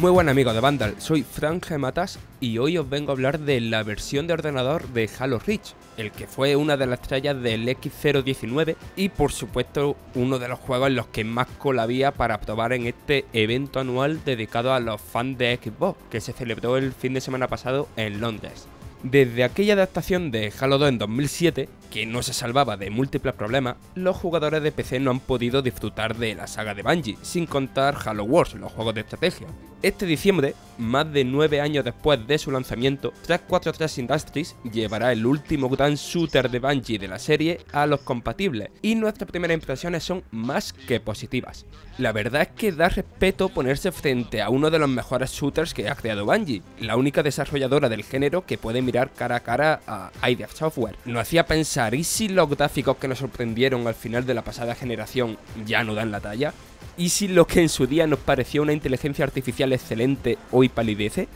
Muy buen amigo de Vandal, soy Frank Gematas y hoy os vengo a hablar de la versión de ordenador de Halo Reach, el que fue una de las estrellas del X019 y por supuesto uno de los juegos en los que más cola había para probar en este evento anual dedicado a los fans de Xbox, que se celebró el fin de semana pasado en Londres. Desde aquella adaptación de Halo 2 en 2007, que no se salvaba de múltiples problemas, los jugadores de PC no han podido disfrutar de la saga de Bungie, sin contar Halo Wars, los juegos de estrategia. Este diciembre, más de 9 años después de su lanzamiento, 343 Industries llevará el último gran shooter de Bungie de la serie a los compatibles, y nuestras primeras impresiones son más que positivas. La verdad es que da respeto ponerse frente a uno de los mejores shooters que ha creado Bungie, la única desarrolladora del género que puede mirar cara a cara a ID Software. No hacía pensar, ¿y si los gráficos que nos sorprendieron al final de la pasada generación ya no dan la talla? ¿Y si lo que en su día nos pareció una inteligencia artificial excelente hoy palidece?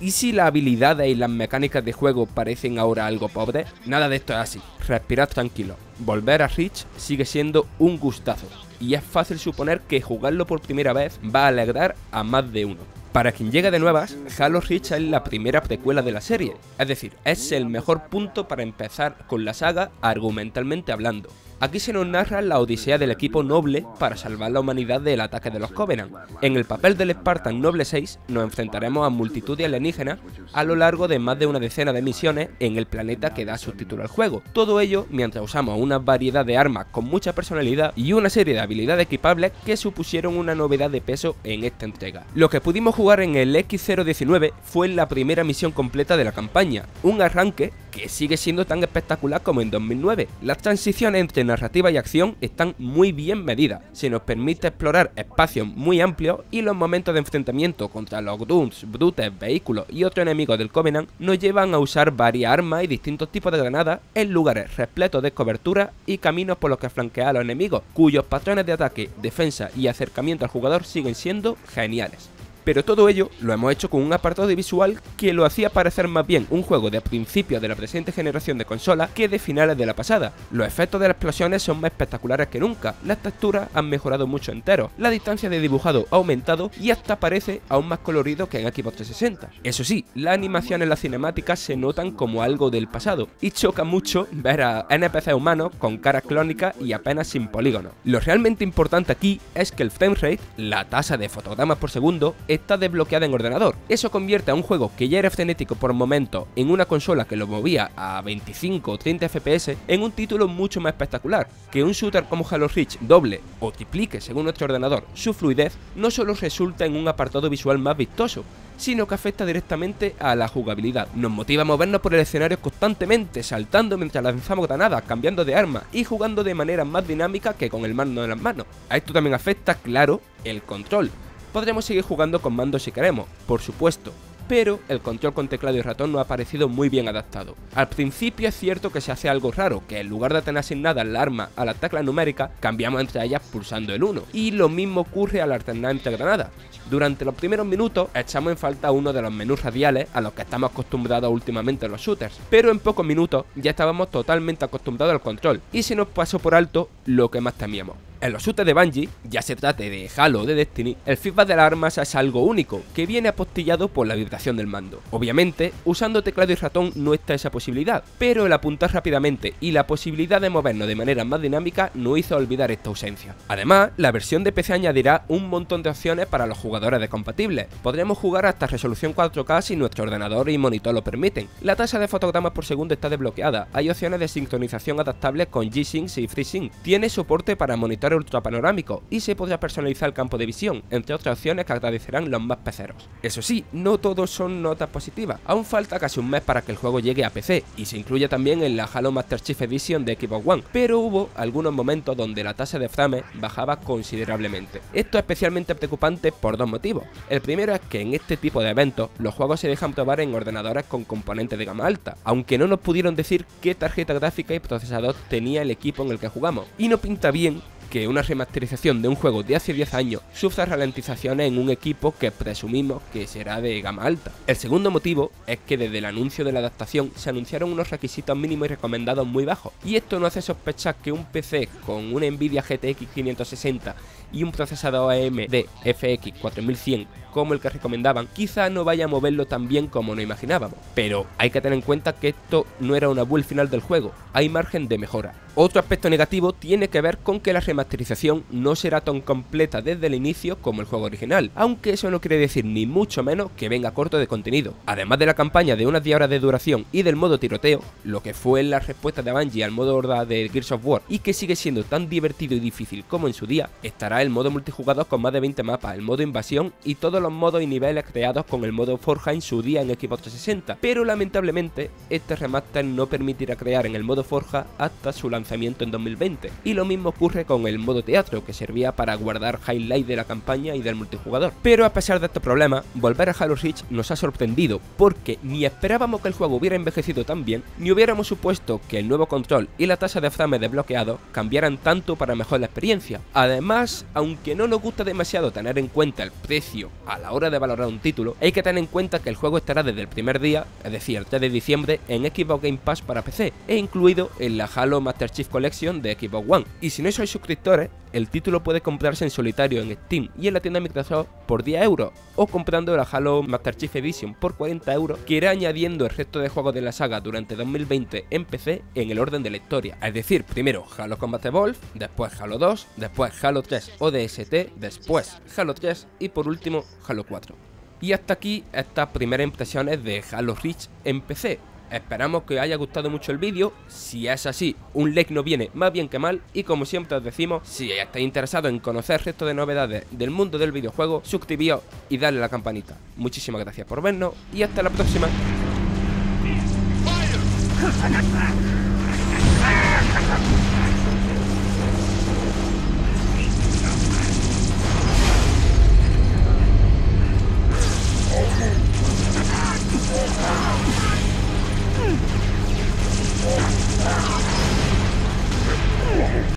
¿Y si las habilidades y las mecánicas de juego parecen ahora algo pobres? Nada de esto es así. Respirad tranquilo. Volver a Reach sigue siendo un gustazo. Y es fácil suponer que jugarlo por primera vez va a alegrar a más de uno. Para quien llega de nuevas, Halo Reach es la primera precuela de la serie, es decir, es el mejor punto para empezar con la saga argumentalmente hablando. Aquí se nos narra la odisea del equipo noble para salvar la humanidad del ataque de los Covenant. En el papel del Spartan Noble 6 nos enfrentaremos a multitud de alienígenas a lo largo de más de una decena de misiones en el planeta que da su título al juego. Todo ello mientras usamos una variedad de armas con mucha personalidad y una serie de habilidades equipables que supusieron una novedad de peso en esta entrega. Lo que pudimos jugar en el X019 fue la primera misión completa de la campaña, un arranque que sigue siendo tan espectacular como en 2009. Las transiciones entre narrativa y acción están muy bien medidas, se nos permite explorar espacios muy amplios y los momentos de enfrentamiento contra los Grunts, Brutes, vehículos y otros enemigos del Covenant nos llevan a usar varias armas y distintos tipos de granadas en lugares repletos de cobertura y caminos por los que flanquear a los enemigos, cuyos patrones de ataque, defensa y acercamiento al jugador siguen siendo geniales. Pero todo ello lo hemos hecho con un apartado de visual que lo hacía parecer más bien un juego de principios de la presente generación de consolas que de finales de la pasada. Los efectos de las explosiones son más espectaculares que nunca, las texturas han mejorado mucho entero, la distancia de dibujado ha aumentado y hasta parece aún más colorido que en Xbox 360. Eso sí, la animación en las cinemáticas se notan como algo del pasado y choca mucho ver a NPC humanos con caras clónicas y apenas sin polígonos. Lo realmente importante aquí es que el framerate, la tasa de fotogramas por segundo, está desbloqueada en ordenador. Eso convierte a un juego que ya era frenético por momentos en una consola que lo movía a 25 o 30 FPS en un título mucho más espectacular. Que un shooter como Halo Reach doble o triplique según nuestro ordenador su fluidez no solo resulta en un apartado visual más vistoso, sino que afecta directamente a la jugabilidad. Nos motiva a movernos por el escenario constantemente, saltando mientras lanzamos granadas, cambiando de arma y jugando de manera más dinámica que con el mando en las manos. A esto también afecta, claro, el control podremos seguir jugando con mando si queremos, por supuesto, pero el control con teclado y ratón no ha parecido muy bien adaptado. Al principio es cierto que se hace algo raro, que en lugar de tener asignada el arma a la tecla numérica, cambiamos entre ellas pulsando el 1, y lo mismo ocurre al alternar entre granadas. Durante los primeros minutos echamos en falta uno de los menús radiales a los que estamos acostumbrados últimamente en los shooters, pero en pocos minutos ya estábamos totalmente acostumbrados al control, y se nos pasó por alto lo que más temíamos, en los shooters de Bungie, ya se trate de Halo o de Destiny, el feedback de las armas es algo único, que viene apostillado por la vibración del mando. Obviamente, usando teclado y ratón no está esa posibilidad, pero el apuntar rápidamente y la posibilidad de movernos de manera más dinámica no hizo olvidar esta ausencia. Además, la versión de PC añadirá un montón de opciones para los jugadores de compatibles. Podremos jugar hasta resolución 4K si nuestro ordenador y monitor lo permiten. La tasa de fotogramas por segundo está desbloqueada. Hay opciones de sincronización adaptables con G-Sync y FreeSync. Tiene soporte para monitor ultra panorámico y se podrá personalizar el campo de visión, entre otras opciones que agradecerán los más peceros. Eso sí, no todos son notas positivas, aún falta casi un mes para que el juego llegue a PC y se incluye también en la Halo Master Chief Edition de Xbox One, pero hubo algunos momentos donde la tasa de frame bajaba considerablemente. Esto es especialmente preocupante por dos motivos. El primero es que en este tipo de eventos los juegos se dejan probar en ordenadores con componentes de gama alta, aunque no nos pudieron decir qué tarjeta gráfica y procesador tenía el equipo en el que jugamos, y no pinta bien que una remasterización de un juego de hace 10 años sufra ralentizaciones en un equipo que presumimos que será de gama alta. El segundo motivo es que desde el anuncio de la adaptación se anunciaron unos requisitos mínimos y recomendados muy bajos, y esto no hace sospechar que un PC con una Nvidia GTX 560 y un procesador AMD FX 4100 como el que recomendaban, quizá no vaya a moverlo tan bien como no imaginábamos. Pero hay que tener en cuenta que esto no era una build final del juego, hay margen de mejora. Otro aspecto negativo tiene que ver con que la remasterización no será tan completa desde el inicio como el juego original, aunque eso no quiere decir ni mucho menos que venga corto de contenido. Además de la campaña de unas 10 horas de duración y del modo tiroteo, lo que fue la respuesta de Bungie al modo horda de Gears of War y que sigue siendo tan divertido y difícil como en su día, estará el modo multijugador con más de 20 mapas, el modo invasión y todos los modos y niveles creados con el modo Forja en su día en Xbox 360, pero lamentablemente este remaster no permitirá crear en el modo Forja hasta su lanzamiento en 2020. Y lo mismo ocurre con el modo teatro, que servía para guardar highlights de la campaña y del multijugador. Pero a pesar de estos problemas, volver a Halo Reach nos ha sorprendido, porque ni esperábamos que el juego hubiera envejecido tan bien, ni hubiéramos supuesto que el nuevo control y la tasa de frame desbloqueado cambiaran tanto para mejorar la experiencia. Además, aunque no nos gusta demasiado tener en cuenta el precio la hora de valorar un título, hay que tener en cuenta que el juego estará desde el primer día, es decir, el 3 de diciembre, en Xbox Game Pass para PC, e incluido en la Halo Master Chief Collection de Xbox One. Y si no sois suscriptores, el título puede comprarse en solitario en Steam y en la tienda Microsoft por 10 euros, o comprando la Halo Master Chief Edition por 40 euros, que irá añadiendo el resto de juegos de la saga durante 2020 en PC en el orden de la historia. Es decir, primero Halo Combat Evolved, después Halo 2, después Halo 3 ODST, después Halo 3 y por último Halo 4. Y hasta aquí estas primeras impresiones de Halo Reach en PC. Esperamos que os haya gustado mucho el vídeo, si es así, un like no viene más bien que mal y como siempre os decimos, si estáis interesados en conocer el resto de novedades del mundo del videojuego, suscribíos y darle a la campanita. Muchísimas gracias por vernos y hasta la próxima.